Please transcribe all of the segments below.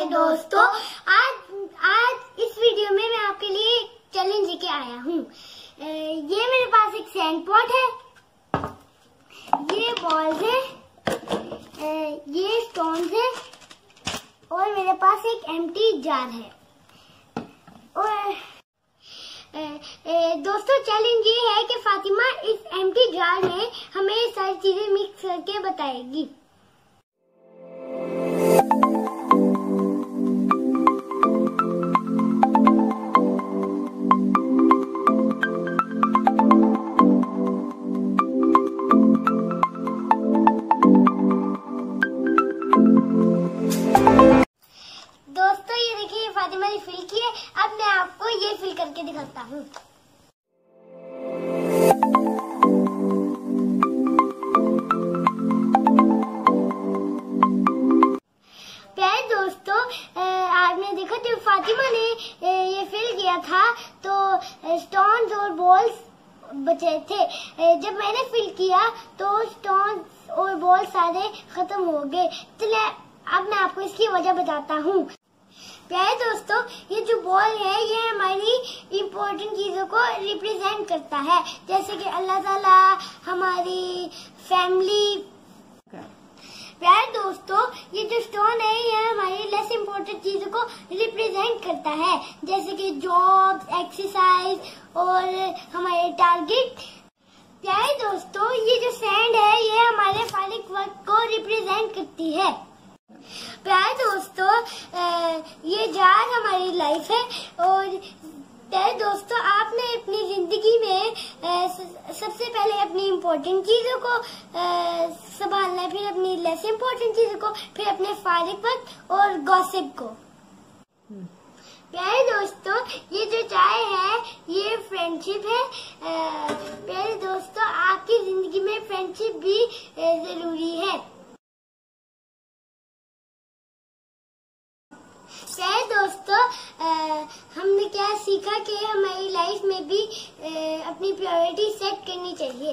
हाय दोस्तों, आज आज इस वीडियो में मैं आपके लिए चैलेंज लेके आया हूँ। ये मेरे पास एक सैंड पॉट है। ये बॉल्स है। ये स्टोन्स है। और मेरे पास एक एम्प्टी जार है। और दोस्तों चैलेंज ये है कि फातिमा इस एम्प्टी जार में हमें सारी चीज़ें मिक्स करके बताएगी। ये फिल करके दिखाता हूँ। दोस्तों देखा जब फातिमा ने ये फिल किया था तो स्टोन्स और बॉल्स बचे थे। जब मैंने फिल किया तो स्टोन्स और बॉल सारे खत्म हो गए। चलिए, अब मैं आपको इसकी वजह बताता हूँ। प्यारे दोस्तों, ये जो बॉल इम्पोर्टेंट चीज़ों को रिप्रेजेंट करता है। जैसे कि अल्लाह ताला हमारी फैमिली प्यारे दोस्तों ये जो स्टोन है ये हमारी लेस इम्पोर्टेंट चीज़ों को रिप्रेजेंट करता है। जैसे कि जॉब एक्सरसाइज और हमारे टारगेट प्यारे दोस्तों ये जो सैंड है ये हमारे फालिक वर्क को रिप्रेजेंट करती है। प्यारे दोस्तों ये जार हमारी लाइफ है और प्यारे दोस्तों आपने अपनी ज़िंदगी में सबसे पहले अपनी इम्पोर्टेंट चीज़ों को संभालना है फिर अपनी लेस इम्पोर्टेंट चीज़ों को फिर अपने फारिग वक्त और गॉसिप को। प्यारे दोस्तों ये जो चाय है ये फ्रेंडशिप है। प्यारे दोस्तों आपकी ज़िंदगी में फ्रेंडशिप भी ज़रूरी है है दोस्तों आ, हमने क्या सीखा कि हमारी लाइफ में भी अपनी प्रायोरिटी सेट करनी चाहिए।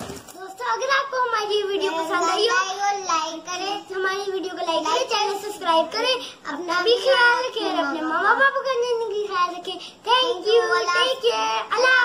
दोस्तों अगर आपको हमारी वीडियो पसंद आई हो लाइक करें। हमारी वीडियो को लाइक करें चैनल सब्सक्राइब करें। अपना भी ख्याल रखें अपने मामा पापा का ख्याल रखें। Thank you take care Allah